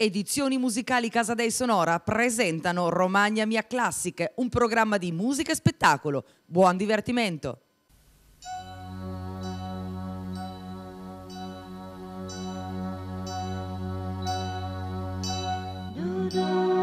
Edizioni musicali Casa dei Sonora presentano Romagna Mia Classic, un programma di musica e spettacolo. Buon divertimento! Benvenuti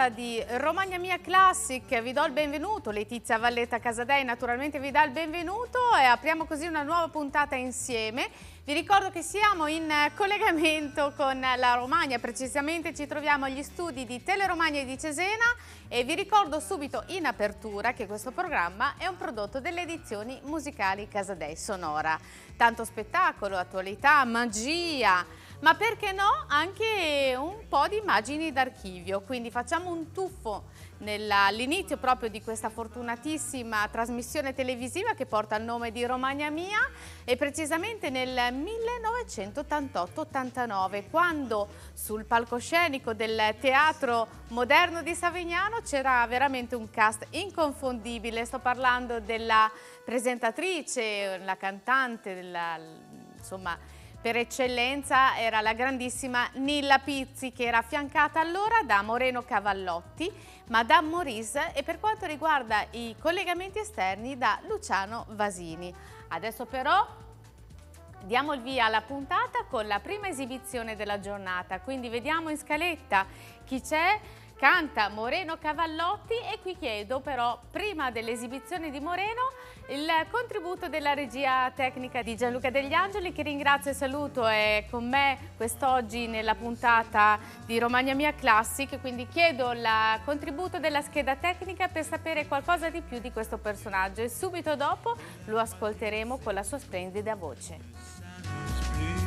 puntata di Romagna Mia Classic, vi do il benvenuto, Letizia Valletta Casadei naturalmente vi dà il benvenuto e apriamo così una nuova puntata insieme. Vi ricordo che siamo in collegamento con la Romagna, precisamente ci troviamo agli studi di Teleromagna di Cesena e vi ricordo subito in apertura che questo programma è un prodotto delle edizioni musicali Casadei Sonora. Tanto spettacolo, attualità, magia, ma perché no anche un po' di immagini d'archivio, quindi facciamo un tuffo all'inizio proprio di questa fortunatissima trasmissione televisiva che porta il nome di Romagna Mia e precisamente nel 1988-89 quando sul palcoscenico del Teatro Moderno di Savignano c'era veramente un cast inconfondibile, sto parlando della presentatrice, la cantante, della, insomma per eccellenza era la grandissima Nilla Pizzi che era affiancata allora da Moreno Cavallotti, Madame Maurice e per quanto riguarda i collegamenti esterni da Luciano Vasini. Adesso però diamo il via alla puntata con la prima esibizione della giornata, quindi vediamo in scaletta chi c'è canta Moreno Cavallotti e qui chiedo però prima dell'esibizione di Moreno il contributo della regia tecnica di Gianluca Degli Angeli che ringrazio e saluto è con me quest'oggi nella puntata di Romagna Mia Classic quindi chiedo il contributo della scheda tecnica per sapere qualcosa di più di questo personaggio e subito dopo lo ascolteremo con la sua splendida voce.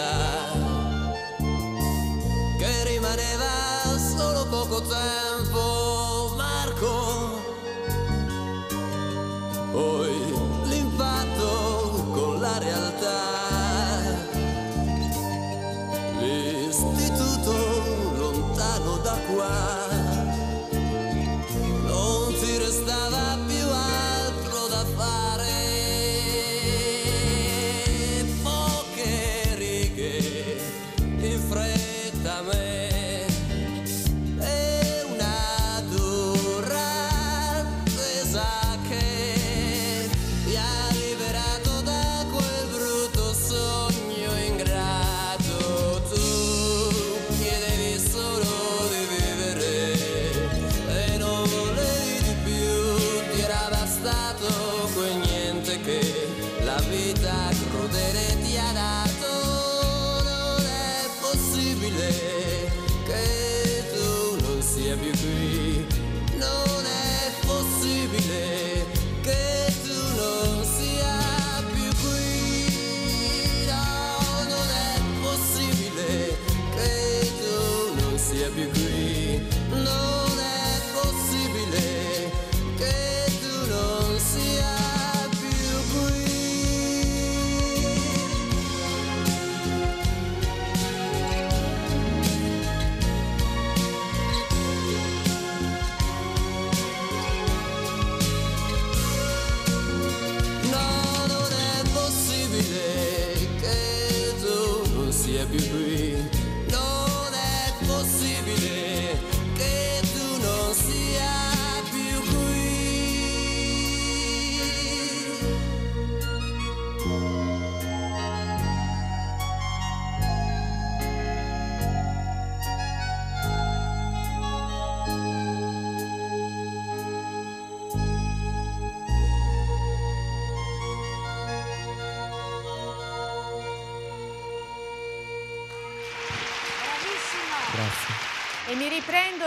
Verità, che rimaneva solo poco tempo,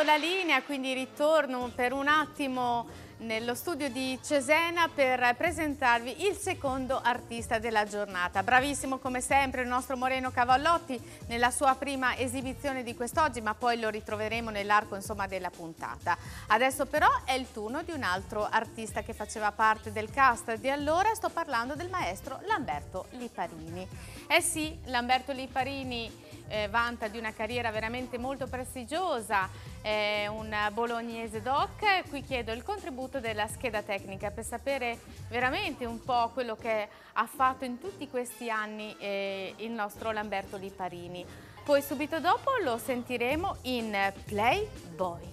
la linea, quindi ritorno per un attimo nello studio di Cesena per presentarvi il secondo artista della giornata. Bravissimo come sempre il nostro Moreno Cavallotti nella sua prima esibizione di quest'oggi, ma poi lo ritroveremo nell'arco insomma, della puntata. Adesso però è il turno di un altro artista che faceva parte del cast di allora, sto parlando del maestro Lamberto Liparini. Eh sì, Lamberto Liparini eh, vanta di una carriera veramente molto prestigiosa, è un bolognese doc. Qui chiedo il contributo della scheda tecnica per sapere veramente un po' quello che ha fatto in tutti questi anni eh, il nostro Lamberto Liparini. Poi subito dopo lo sentiremo in Playboy.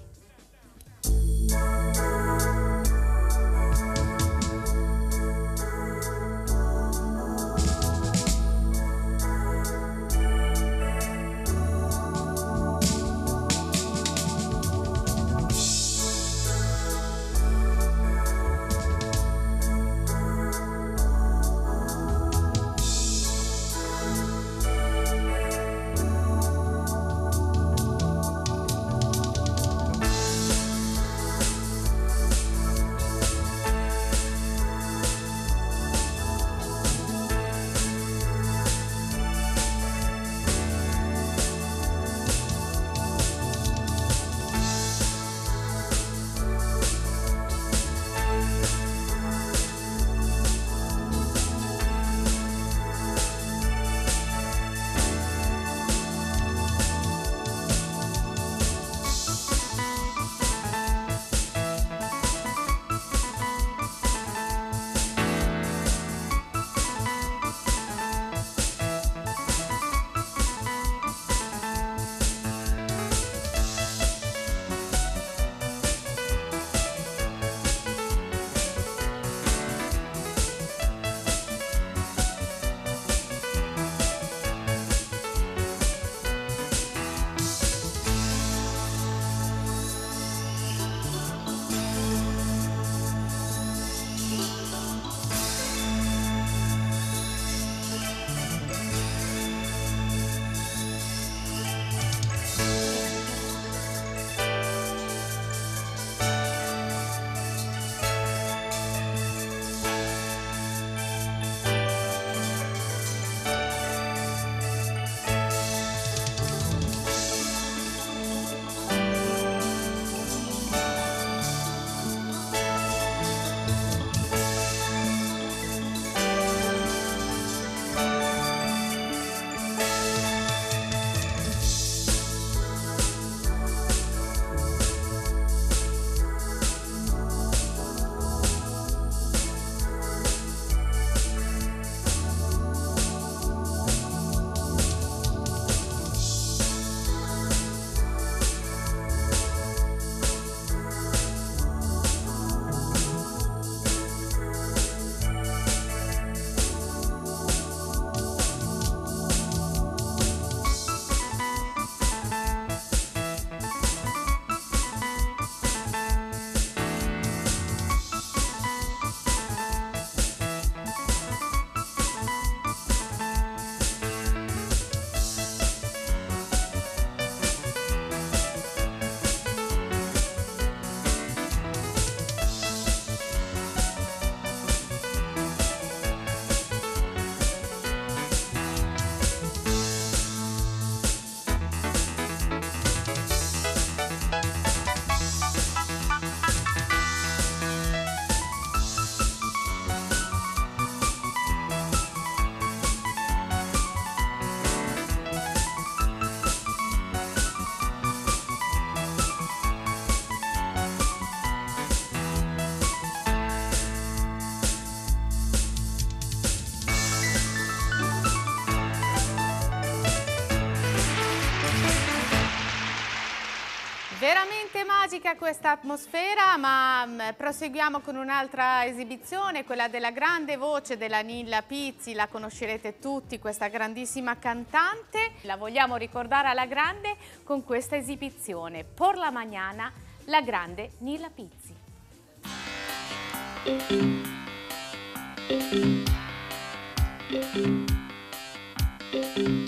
Magica questa atmosfera, ma mh, proseguiamo con un'altra esibizione, quella della grande voce della Nilla Pizzi, la conoscerete tutti, questa grandissima cantante. La vogliamo ricordare alla grande con questa esibizione. Por la mañana, la grande Nilla Pizzi.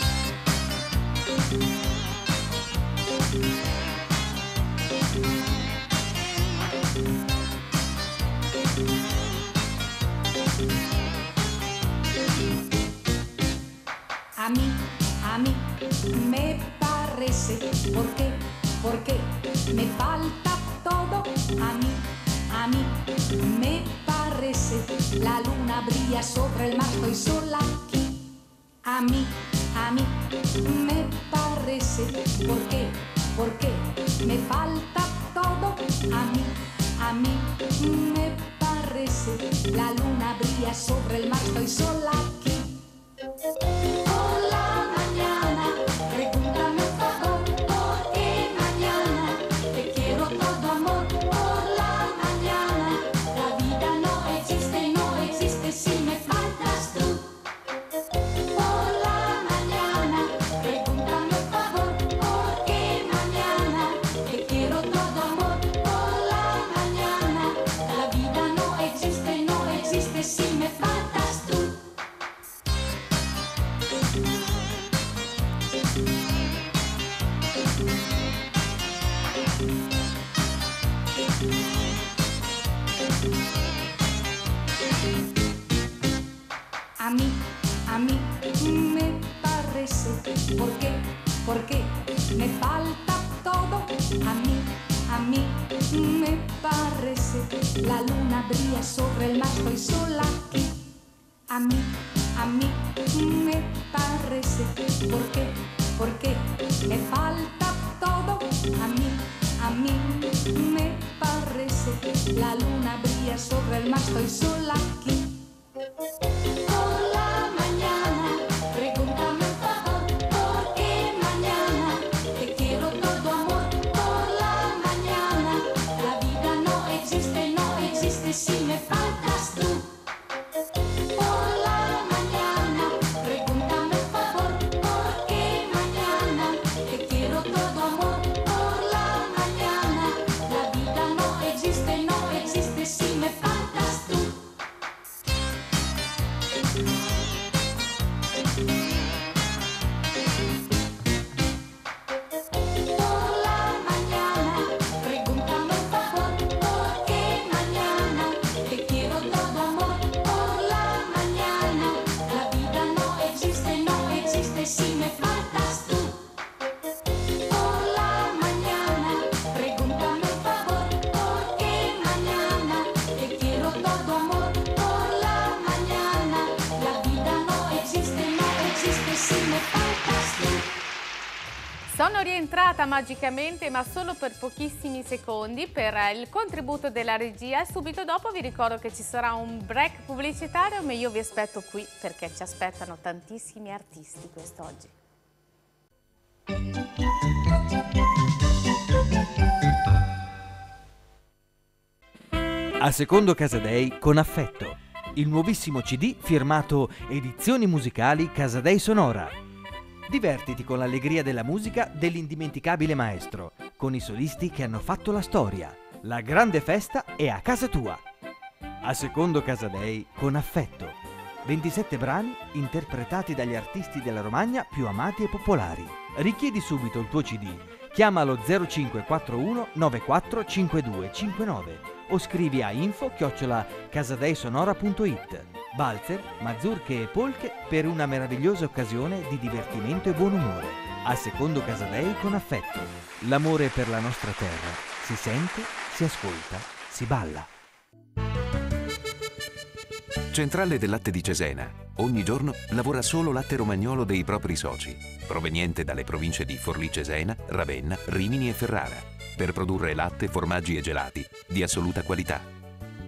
A ¿por qué? Porque me falta todo. A mí, a mí me parece, la luna brilla sobre el mar, estoy sola aquí. A mí, a mí me parece, ¿por qué? Porque me falta todo. A mí, a mí me parece, la luna brilla sobre el mar, estoy sola aquí. Rientrata magicamente, ma solo per pochissimi secondi, per eh, il contributo della regia subito dopo vi ricordo che ci sarà un break pubblicitario, ma io vi aspetto qui perché ci aspettano tantissimi artisti quest'oggi. A secondo Casadei con affetto. Il nuovissimo CD firmato Edizioni musicali Casadei Sonora. Divertiti con l'allegria della musica dell'indimenticabile maestro, con i solisti che hanno fatto la storia. La grande festa è a casa tua. A secondo Casadei con affetto. 27 brani interpretati dagli artisti della Romagna più amati e popolari. Richiedi subito il tuo CD. Chiamalo 0541 945259 o scrivi a info chiocciola casadeisonora.it. Balzer, mazurche e polche per una meravigliosa occasione di divertimento e buon umore. A secondo Casadei con affetto. L'amore per la nostra terra si sente, si ascolta, si balla. Centrale del latte di Cesena. Ogni giorno lavora solo latte romagnolo dei propri soci, proveniente dalle province di Forlì Cesena, Ravenna, Rimini e Ferrara, per produrre latte, formaggi e gelati di assoluta qualità.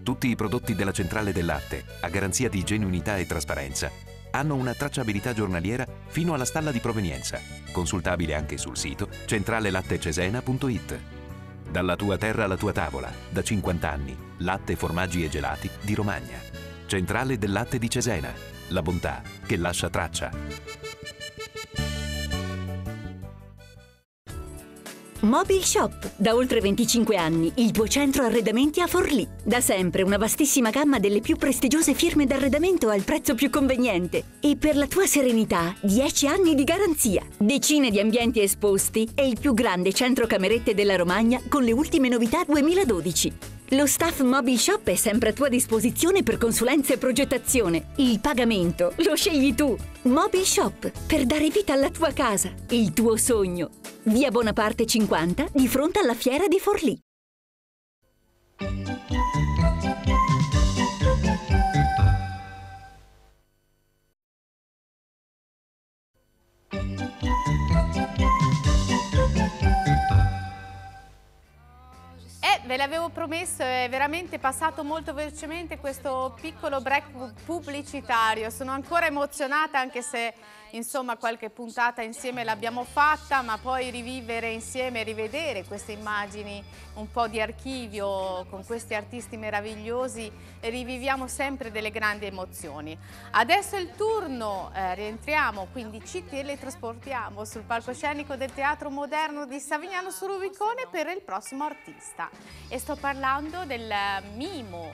Tutti i prodotti della Centrale del Latte, a garanzia di genuinità e trasparenza, hanno una tracciabilità giornaliera fino alla stalla di provenienza, consultabile anche sul sito centralelattecesena.it. Dalla tua terra alla tua tavola, da 50 anni, latte, formaggi e gelati di Romagna. Centrale del latte di Cesena, la bontà che lascia traccia. Mobile Shop, da oltre 25 anni, il tuo centro arredamenti a Forlì. Da sempre una vastissima gamma delle più prestigiose firme d'arredamento al prezzo più conveniente. E per la tua serenità, 10 anni di garanzia. Decine di ambienti esposti e il più grande centro camerette della Romagna con le ultime novità 2012. Lo staff Mobile Shop è sempre a tua disposizione per consulenze e progettazione. Il pagamento lo scegli tu. Mobile Shop, per dare vita alla tua casa, il tuo sogno. Via Bonaparte 50, di fronte alla fiera di Forlì. Eh, ve l'avevo promesso, è veramente passato molto velocemente questo piccolo break pubblicitario. Sono ancora emozionata anche se insomma qualche puntata insieme l'abbiamo fatta, ma poi rivivere insieme, rivedere queste immagini un po' di archivio con questi artisti meravigliosi, riviviamo sempre delle grandi emozioni. Adesso è il turno, eh, rientriamo, quindi ci teletrasportiamo sul palcoscenico del Teatro Moderno di Savignano su Rubicone per il prossimo artista. E sto parlando del mimo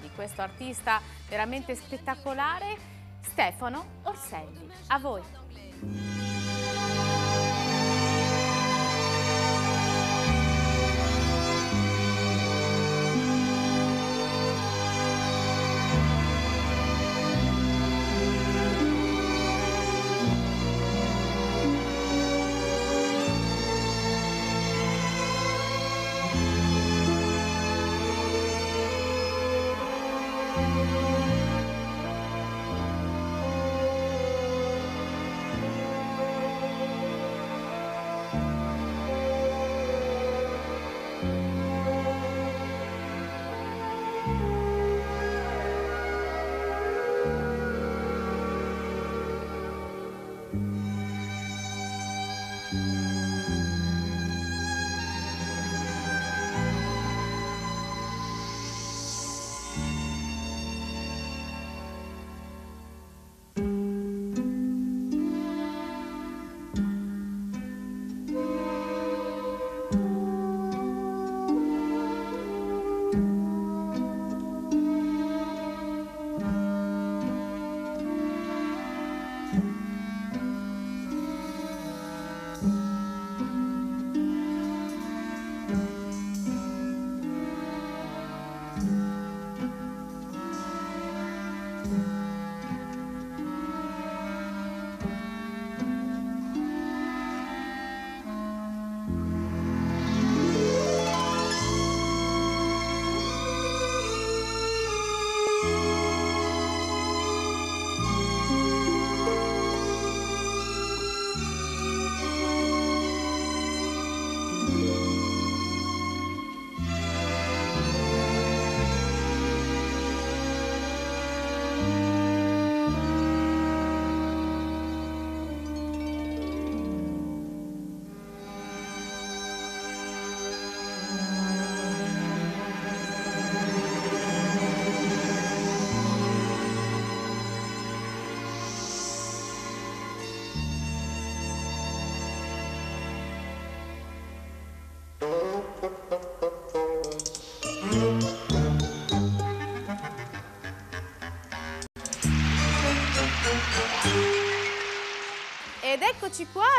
di questo artista veramente spettacolare Stefano Orselli. A voi.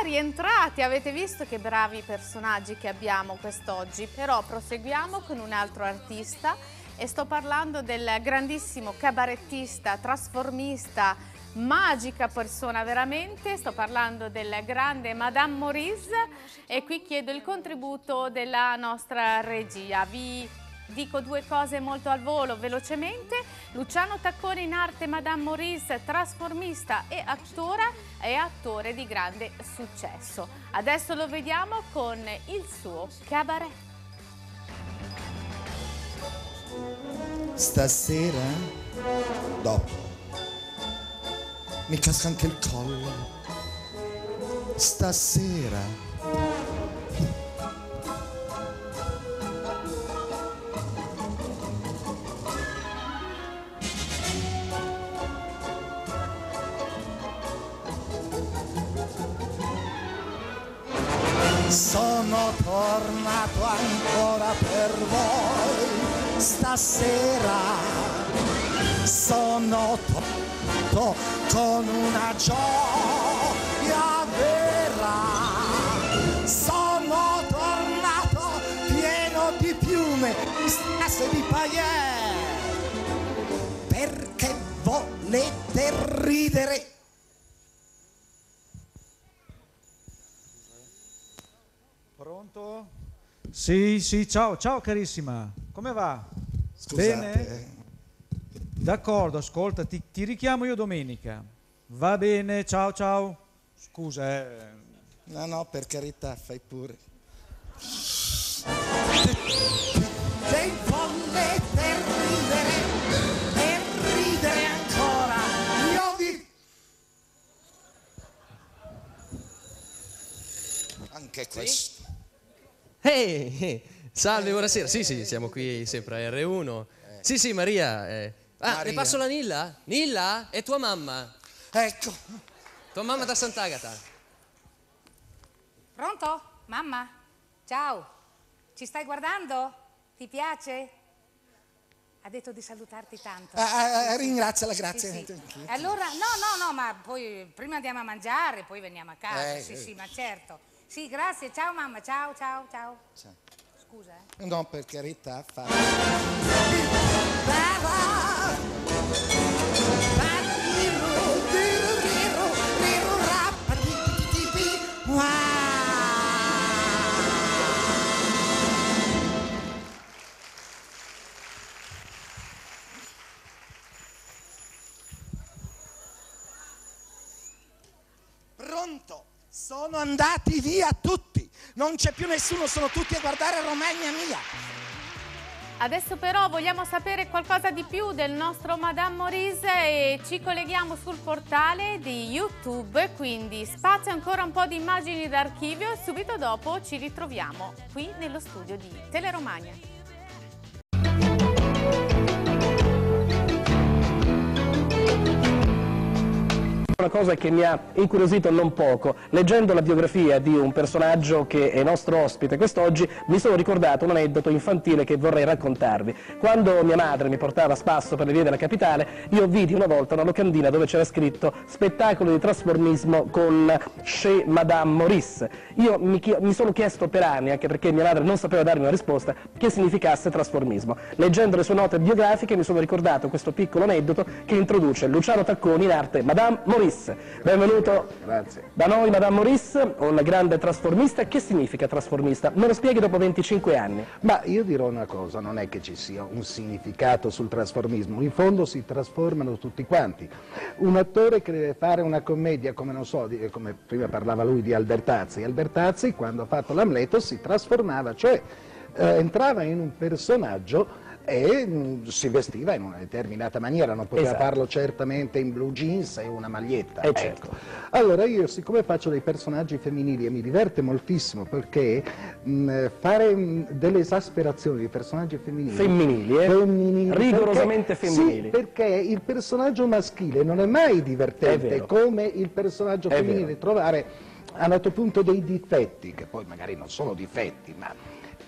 Rientrati. Avete visto che bravi personaggi che abbiamo quest'oggi. Però proseguiamo con un altro artista e sto parlando del grandissimo cabarettista, trasformista, magica persona veramente. Sto parlando del grande Madame Maurice e qui chiedo il contributo della nostra regia. Vi dico due cose molto al volo, velocemente. Luciano Taccone in arte Madame Maurice, trasformista e attore e attore di grande successo. Adesso lo vediamo con il suo cabaret. Stasera, dopo, mi casca anche il collo. Stasera, Sono tornato ancora per voi stasera. Sono tornato con una gioia vera. Sono tornato pieno di piume, di strass e di paillette. Perché volete ridere? Pronto? Sì, sì, ciao, ciao carissima. Come va? Bene? D'accordo, ascolta, ti, ti richiamo io domenica. Va bene, ciao, ciao. Scusa, eh. No, no, per carità, fai pure. Se volete ridere e ridere ancora, io vi... Anche questo. Ehi, eh, salve, buonasera. Sì, sì, siamo qui sempre a R1. Sì, sì, Maria. eh. Ah, Maria. le passo la Nilla? Nilla? È tua mamma? Ecco, Tua mamma da Sant'Agata. Pronto? Mamma? Ciao. Ci stai guardando? Ti piace? Ha detto di salutarti tanto. Ah, ah, ringraziala, grazie. Sì, sì. Allora, no, no, no, ma poi prima andiamo a mangiare, poi veniamo a casa. Eh, sì, eh. sì, ma certo. Sì, grazie. Ciao mamma, ciao, ciao, ciao. Scusa, eh. No, per carità, fa. Pronto? Sono andati via tutti. Non c'è più nessuno, sono tutti a guardare Romagna mia. Adesso però vogliamo sapere qualcosa di più del nostro Madame Maurice e ci colleghiamo sul portale di YouTube, quindi spazio ancora un po' di immagini d'archivio e subito dopo ci ritroviamo qui nello studio di Teleromagna. Una cosa che mi ha incuriosito non poco, leggendo la biografia di un personaggio che è nostro ospite quest'oggi, mi sono ricordato un aneddoto infantile che vorrei raccontarvi. Quando mia madre mi portava a spasso per le vie della capitale, io vidi una volta una locandina dove c'era scritto spettacolo di trasformismo con Chez Madame Maurice. Io mi, mi sono chiesto per anni, anche perché mia madre non sapeva darmi una risposta, che significasse trasformismo. Leggendo le sue note biografiche mi sono ricordato questo piccolo aneddoto che introduce Luciano Tacconi in arte Madame Maurice. Benvenuto Grazie. da noi Madame Maurice, un grande trasformista. Che significa trasformista? Me lo spieghi dopo 25 anni. Ma io dirò una cosa, non è che ci sia un significato sul trasformismo, in fondo si trasformano tutti quanti. Un attore che deve fare una commedia, come non so, di- come prima parlava lui di Albertazzi, Albertazzi quando ha fatto l'Amleto si trasformava, cioè eh, entrava in un personaggio e mh, si vestiva in una determinata maniera, non poteva Esatto. farlo certamente in blue jeans e una maglietta. Eh, certo. ecco. Allora io siccome faccio dei personaggi femminili e mi diverte moltissimo perché mh, fare mh, delle esasperazioni di personaggi femminili Femminili, eh? femminili, Rigorosamente perché- femminili. sì, perché il personaggio maschile non è mai È divertente vero. come il personaggio È femminile trovare a un certo punto dei difetti che poi magari non sono difetti ma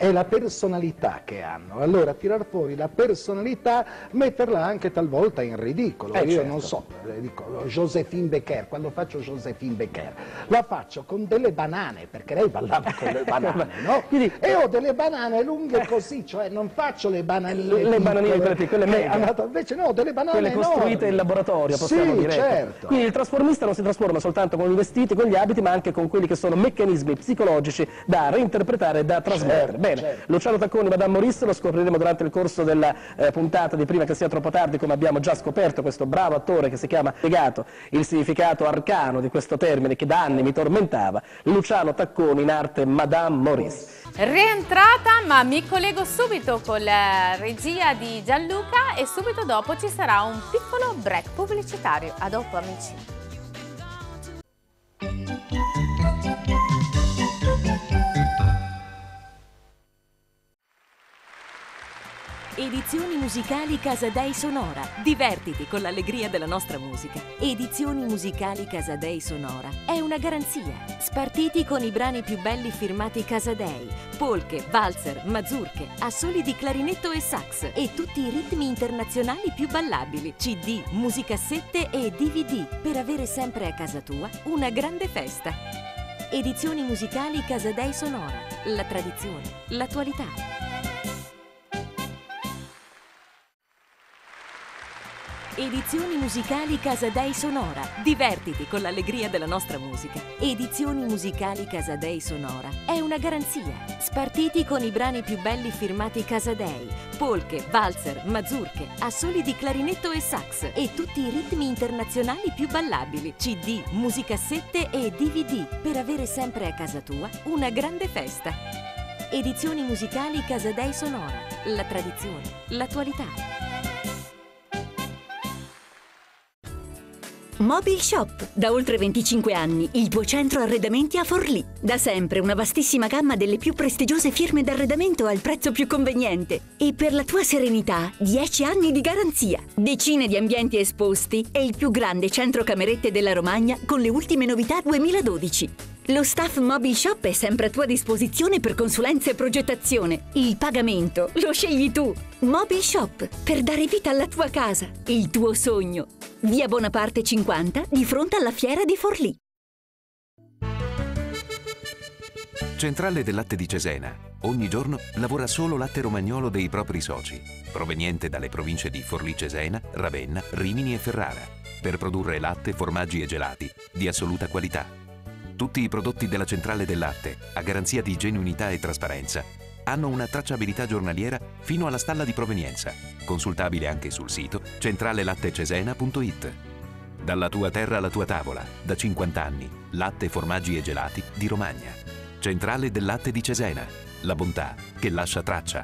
è la personalità che hanno. Allora tirar fuori la personalità, metterla anche talvolta in ridicolo. Eh, Io certo. non so, eh, dico Josephine Becker, quando faccio Josephine Becker, la faccio con delle banane, perché lei ballava con le banane, no? Quindi- e ho delle banane lunghe così, cioè non faccio le banane Le- le bananine quelle piccole, mega. invece no, delle banane Quelle costruite enormi. in laboratorio, possiamo sì, dire. ecco. certo. Quindi il trasformista non si trasforma soltanto con i vestiti, con gli abiti, ma anche con quelli che sono meccanismi psicologici da reinterpretare e da trasmettere. Certo, Bene, certo. Luciano Tacconi, Madame Maurice, lo scopriremo durante il corso della eh, puntata di prima che sia troppo tardi, come abbiamo già scoperto, questo bravo attore che si chiama Spiegato, il significato arcano di questo termine che da anni mi tormentava, Luciano Tacconi in arte Madame Maurice. Rientrata, ma mi collego subito con la regia di Gianluca e subito dopo ci sarà un piccolo break pubblicitario. A dopo amici. Edizioni musicali Casadei Sonora. Divertiti con l'allegria della nostra musica. Edizioni musicali Casadei Sonora. È una garanzia. Spartiti con i brani più belli firmati Casadei. Polche, valzer, mazurche, assoli di clarinetto e sax e tutti i ritmi internazionali più ballabili. CD, musicassette e DVD per avere sempre a casa tua una grande festa. Edizioni musicali Casadei Sonora. La tradizione, l'attualità. Edizioni musicali Casadei Sonora. Divertiti con l'allegria della nostra musica. Edizioni musicali Casadei Sonora. È una garanzia. Spartiti con i brani più belli firmati Casadei. Polche, valzer, mazurche, assoli di clarinetto e sax e tutti i ritmi internazionali più ballabili. CD, musicassette e DVD per avere sempre a casa tua una grande festa. Edizioni musicali Casadei Sonora. La tradizione, l'attualità. Mobile Shop, da oltre 25 anni, il tuo centro arredamenti a Forlì. Da sempre una vastissima gamma delle più prestigiose firme d'arredamento al prezzo più conveniente. E per la tua serenità, 10 anni di garanzia. Decine di ambienti esposti e il più grande centro camerette della Romagna con le ultime novità 2012. Lo staff Mobile Shop è sempre a tua disposizione per consulenze e progettazione. Il pagamento lo scegli tu. Mobile Shop, per dare vita alla tua casa, il tuo sogno. Via Bonaparte 50, di fronte alla fiera di Forlì. Centrale del latte di Cesena. Ogni giorno lavora solo latte romagnolo dei propri soci, proveniente dalle province di Forlì Cesena, Ravenna, Rimini e Ferrara, per produrre latte, formaggi e gelati di assoluta qualità. Tutti i prodotti della Centrale del Latte, a garanzia di genuinità e trasparenza, hanno una tracciabilità giornaliera fino alla stalla di provenienza, consultabile anche sul sito centralelattecesena.it. Dalla tua terra alla tua tavola, da 50 anni, latte, formaggi e gelati di Romagna. Centrale del latte di Cesena, la bontà che lascia traccia.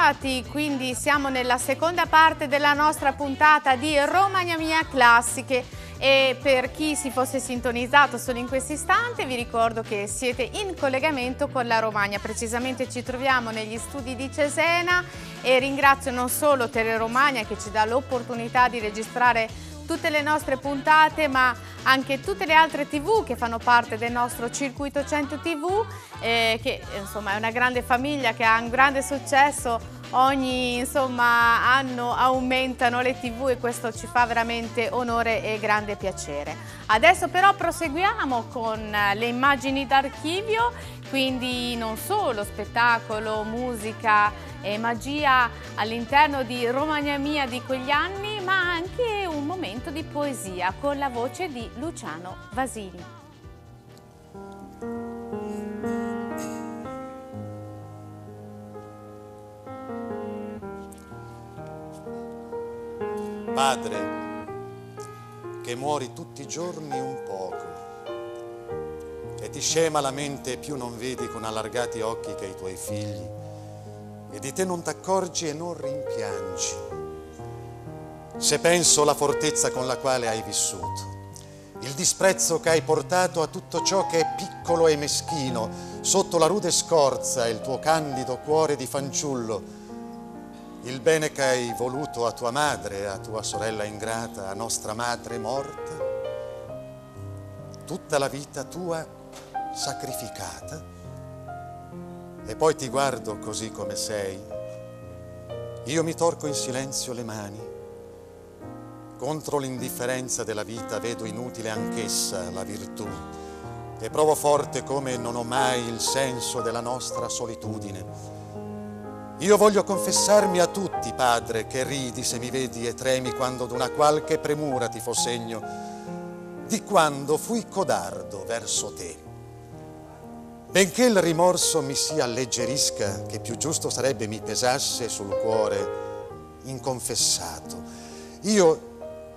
Rientrati, quindi siamo nella seconda parte della nostra puntata di Romagna Mia Classiche. E per chi si fosse sintonizzato solo in questo istante vi ricordo che siete in collegamento con la Romagna, precisamente ci troviamo negli studi di Cesena e ringrazio non solo Tele Romagna che ci dà l'opportunità di registrare tutte le nostre puntate ma anche tutte le altre tv che fanno parte del nostro circuito 100 tv eh, che insomma è una grande famiglia che ha un grande successo ogni insomma, anno aumentano le tv e questo ci fa veramente onore e grande piacere. Adesso però proseguiamo con le immagini d'archivio, quindi non solo spettacolo, musica e magia all'interno di Romagna Mia di quegli anni, ma anche un momento di poesia con la voce di Luciano Vasili. Padre, che muori tutti i giorni un poco e ti scema la mente più non vedi con allargati occhi che i tuoi figli e di te non t'accorgi e non rimpiangi. Se penso alla fortezza con la quale hai vissuto, il disprezzo che hai portato a tutto ciò che è piccolo e meschino, sotto la rude scorza e il tuo candido cuore di fanciullo, il bene che hai voluto a tua madre, a tua sorella ingrata, a nostra madre morta, tutta la vita tua sacrificata, e poi ti guardo così come sei, io mi torco in silenzio le mani, contro l'indifferenza della vita vedo inutile anch'essa la virtù, e provo forte come non ho mai il senso della nostra solitudine io voglio confessarmi a tutti, Padre, che ridi se mi vedi e tremi quando d'una qualche premura ti fo segno, di quando fui codardo verso te. Benché il rimorso mi si alleggerisca, che più giusto sarebbe mi pesasse sul cuore inconfessato, io,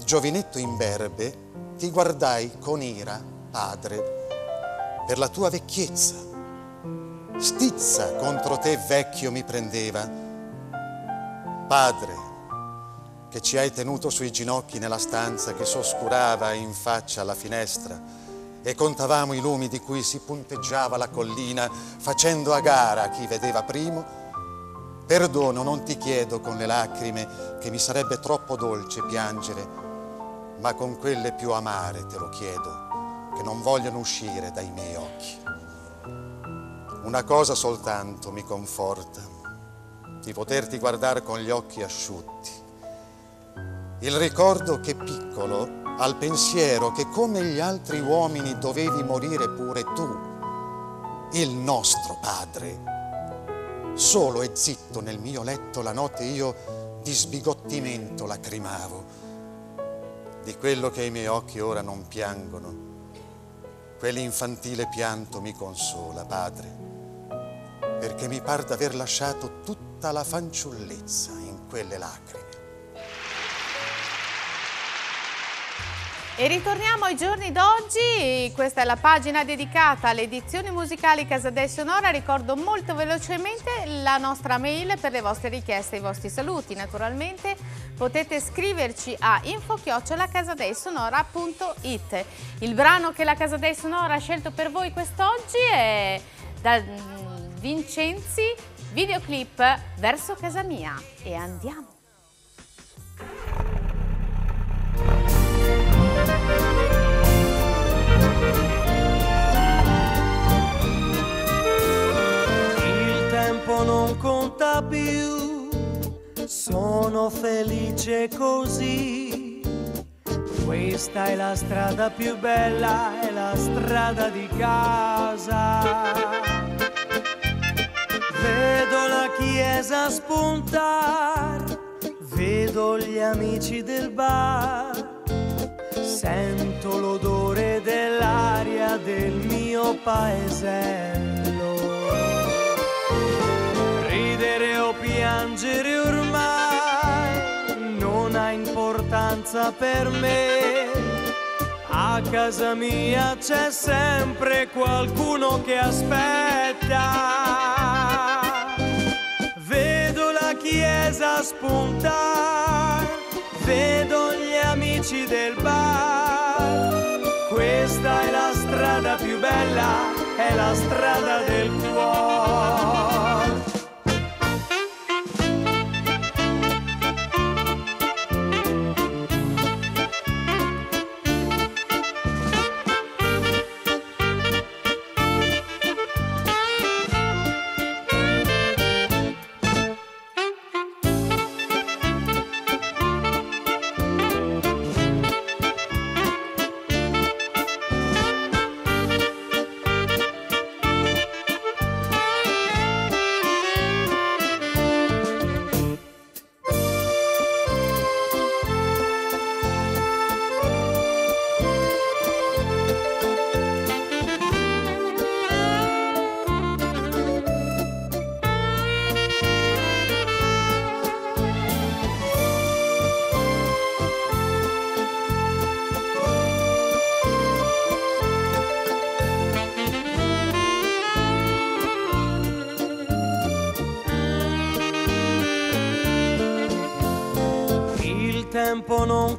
giovinetto imberbe, ti guardai con ira, Padre, per la tua vecchiezza stizza contro te vecchio mi prendeva. Padre, che ci hai tenuto sui ginocchi nella stanza che s'oscurava in faccia alla finestra e contavamo i lumi di cui si punteggiava la collina facendo a gara chi vedeva primo, perdono non ti chiedo con le lacrime che mi sarebbe troppo dolce piangere, ma con quelle più amare te lo chiedo, che non vogliono uscire dai miei occhi. Una cosa soltanto mi conforta, di poterti guardare con gli occhi asciutti. Il ricordo che piccolo al pensiero che come gli altri uomini dovevi morire pure tu, il nostro padre. Solo e zitto nel mio letto la notte io di sbigottimento lacrimavo, di quello che i miei occhi ora non piangono. Quell'infantile pianto mi consola, padre perché mi par d'aver lasciato tutta la fanciullezza in quelle lacrime. E ritorniamo ai giorni d'oggi, questa è la pagina dedicata alle edizioni musicali Casadei Sonora, ricordo molto velocemente la nostra mail per le vostre richieste e i vostri saluti, naturalmente potete scriverci a info-casadeisonora.it. Il brano che la Casadei Sonora ha scelto per voi quest'oggi è da Vincenzi, videoclip Verso casa mia e andiamo. Il tempo non conta più, sono felice così. Questa è la strada più bella, è la strada di casa. Vedo la chiesa spuntare, vedo gli amici del bar, sento l'odore dell'aria del mio paesello. Ridere o piangere ormai non ha importanza per me. A casa mia c'è sempre qualcuno che aspetta. Chiesa spuntare, vedo gli amici del bar. Questa è la strada più bella, è la strada del cuore.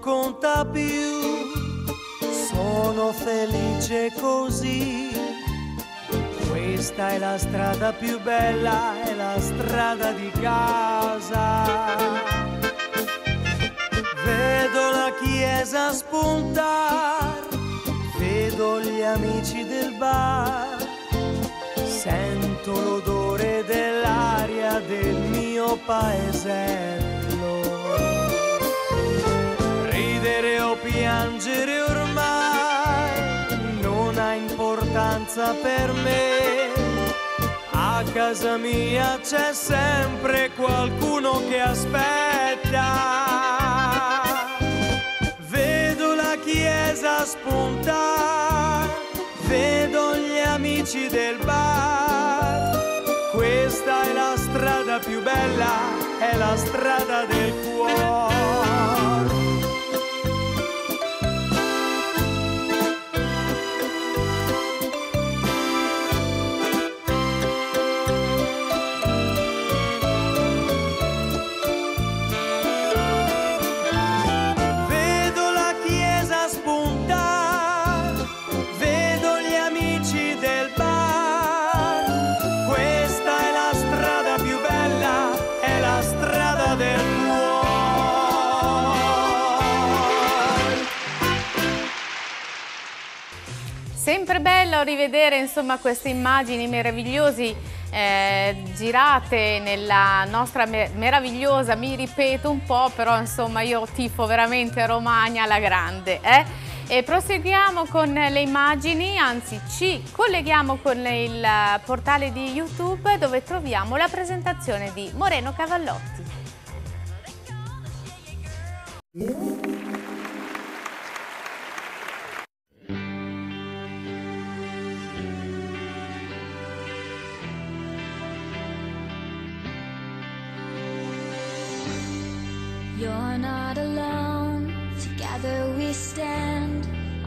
Conta più, sono felice così. Questa è la strada più bella, è la strada di casa. Vedo la chiesa spuntare, vedo gli amici del bar, sento l'odore dell'aria del mio paesello. Importanza per me. A casa mia c'è sempre qualcuno che aspetta. Vedo la chiesa spuntare, vedo gli amici del bar. Questa è la strada più bella, è la strada del cuore. Sempre bello rivedere insomma, queste immagini meravigliose eh, girate nella nostra me meravigliosa, mi ripeto un po', però insomma io tifo veramente Romagna alla grande. Eh? E proseguiamo con le immagini, anzi ci colleghiamo con il portale di YouTube dove troviamo la presentazione di Moreno Cavallotti.